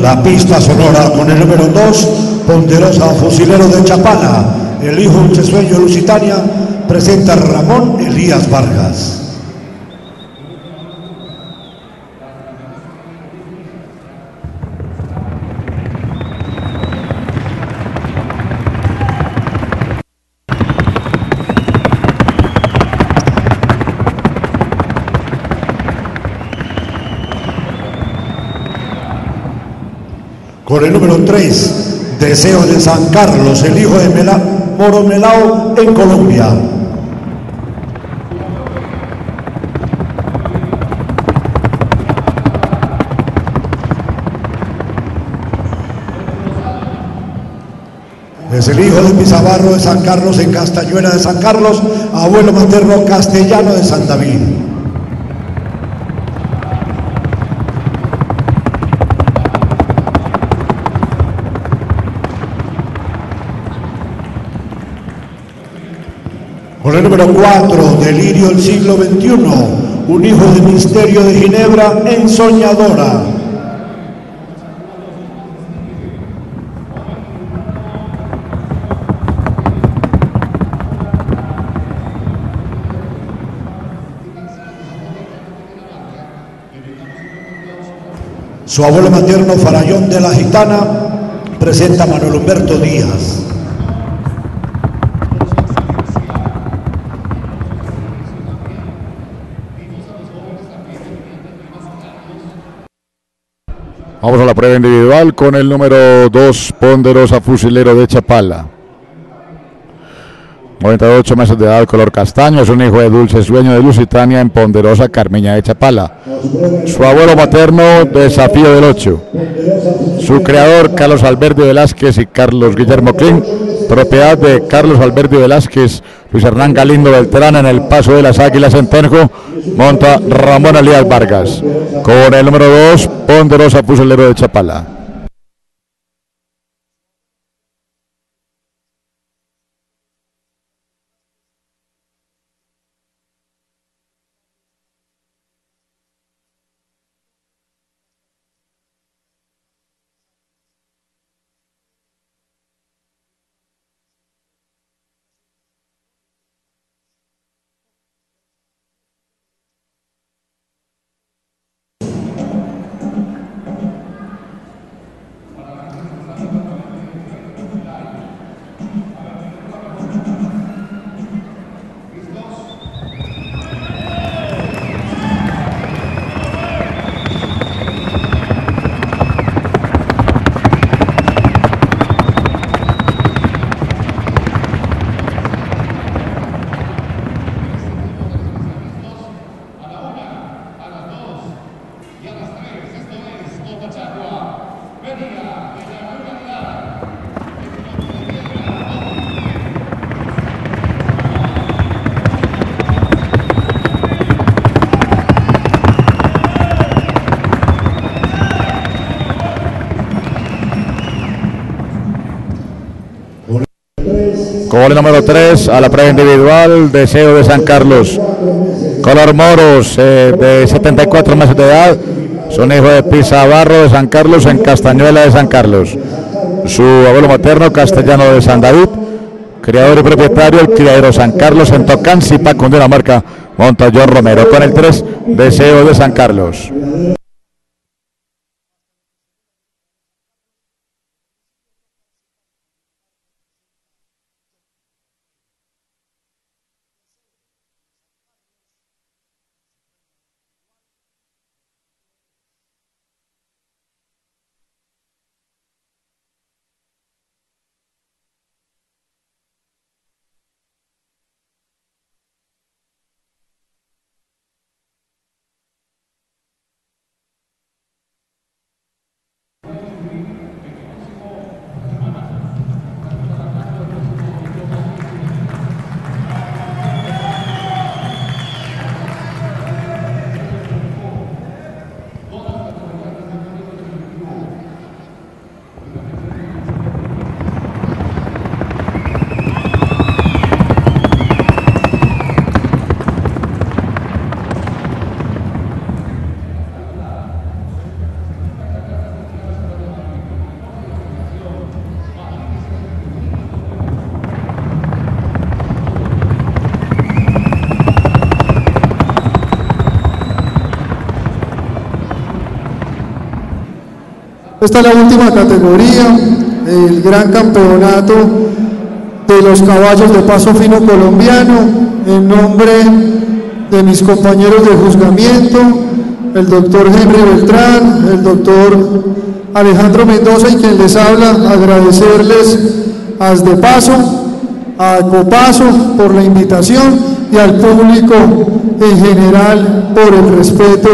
La pista sonora con el número 2, Ponderosa Fusilero de Chapala, el hijo Chesueño Lusitania, presenta Ramón Elías Vargas. Con el número 3, Deseo de San Carlos, el hijo de Mela, Moro Melao en Colombia. Es el hijo de Pizabarro de San Carlos en Castañuela de San Carlos, abuelo materno castellano de San David. Con el número 4, Delirio del siglo XXI, un hijo de misterio de Ginebra en Soñadora. Su abuelo materno, Farallón de la Gitana, presenta a Manuel Humberto Díaz. Vamos a la prueba individual con el número 2, Ponderosa Fusilero de Chapala. 98 meses de edad, color castaño, es un hijo de dulce sueño de Lusitania en Ponderosa Carmeña de Chapala. Su abuelo materno, Desafío del 8. Su creador, Carlos Alberto Velázquez y Carlos Guillermo Clín, propiedad de Carlos Alberto Velázquez, Luis Hernán Galindo Beltrán en el Paso de las Águilas en Tenjo, monta Ramón Elías Vargas. Con el número 2, Ponderosa Fusilero de Chapala. Número 3 a la prueba individual, Deseo de San Carlos. Color moros eh, de 74 meses de edad. Son hijo de Pizabarro de San Carlos en Castañuela de San Carlos. Su abuelo materno, castellano de San David. Criador y propietario, el criadero San Carlos en Tocán, Zipa, con Dinamarca, Montallón Romero. Con el 3, Deseo de San Carlos. Esta es la última categoría, el gran campeonato de los caballos de paso fino colombiano, en nombre de mis compañeros de juzgamiento, el doctor Henry Beltrán, el doctor Alejandro Mendoza y quien les habla, agradecerles a de paso, a Copaso por la invitación y al público en general por el respeto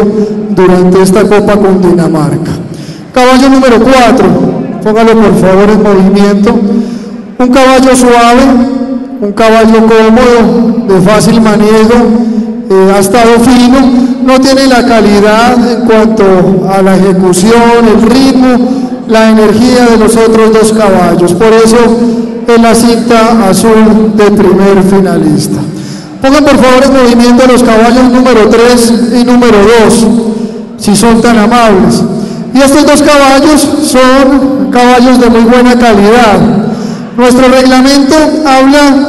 durante esta Copa con Dinamarca. Caballo número 4, póngalo por favor en movimiento. Un caballo suave, un caballo cómodo, de fácil manejo, eh, ha estado fino, no tiene la calidad en cuanto a la ejecución, el ritmo, la energía de los otros dos caballos. Por eso es la cinta azul de primer finalista. Pongan por favor en movimiento los caballos número 3 y número 2, si son tan amables. Y estos dos caballos son caballos de muy buena calidad. Nuestro reglamento habla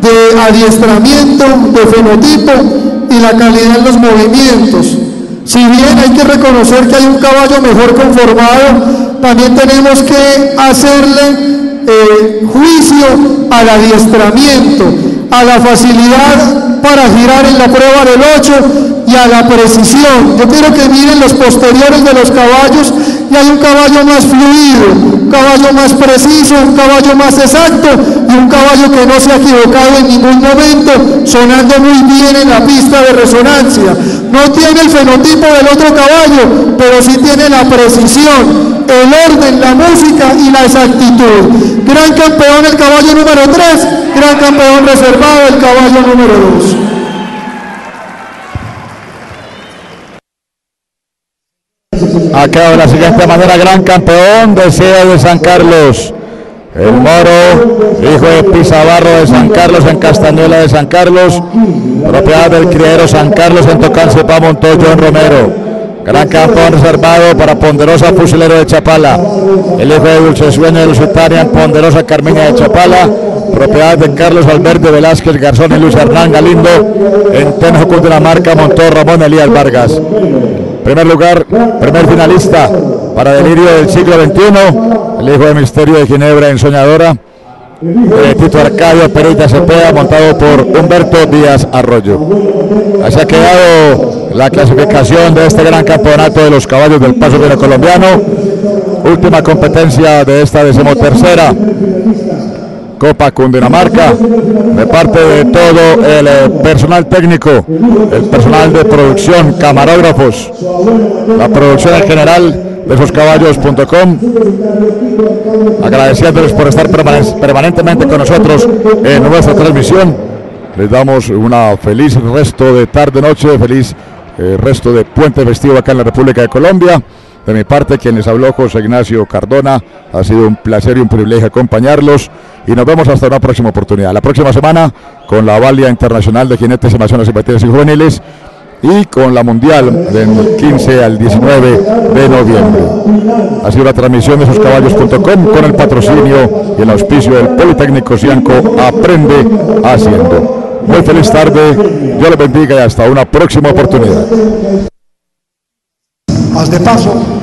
de adiestramiento, de fenotipo y la calidad en los movimientos. Si bien hay que reconocer que hay un caballo mejor conformado, también tenemos que hacerle eh, juicio al adiestramiento, a la facilidad para girar en la prueba del 8 y a la precisión. Yo quiero que miren los posteriores de los caballos y hay un caballo más fluido, un caballo más preciso, un caballo más exacto y un caballo que no se ha equivocado en ningún momento, sonando muy bien en la pista de resonancia. No tiene el fenotipo del otro caballo, pero sí tiene la precisión, el orden, la música y la exactitud. Gran campeón el caballo número 3, gran campeón reservado el caballo número 2. De la siguiente manera, gran campeón, deseo de San Carlos. El Moro, hijo de Pizabarro de San Carlos en Castañuela de San Carlos, propiedad del criadero San Carlos en Tocancipá Montoyo en Romero. Gran campeón reservado para Ponderosa Fusilero de Chapala. El hijo de Dulce Sueño de Lusitania en Ponderosa Carmiña de Chapala. Propiedad de Carlos Alberto Velázquez Garzón y Luis Hernán Galindo en Tenjo de la marca Montó Ramón Elías Vargas. Primer lugar, primer finalista para Delirio del siglo XXI, el hijo de Misterio de Ginebra en Soñadora, eh, Tito Arcadio Perita Cepeda, montado por Humberto Díaz Arroyo. Así ha quedado la clasificación de este gran campeonato de los caballos del Paso Vino Colombiano. Última competencia de esta decimotercera Copa Cundinamarca, de parte de todo el eh, personal técnico, el personal de producción, camarógrafos, la producción en general de esos agradeciéndoles por estar permanentemente con nosotros en nuestra transmisión. Les damos una feliz resto de tarde-noche, feliz eh, resto de puente festivo acá en la República de Colombia. De mi parte, quien les habló, José Ignacio Cardona, ha sido un placer y un privilegio acompañarlos y nos vemos hasta una próxima oportunidad. La próxima semana con la Valia Internacional de Jinetes, y y Juveniles y con la Mundial del 15 al 19 de noviembre. Ha sido la transmisión de suscaballos.com con el patrocinio y el auspicio del Politécnico Cianco Aprende Haciendo. Muy feliz tarde, Dios les bendiga y hasta una próxima oportunidad. Haz de paso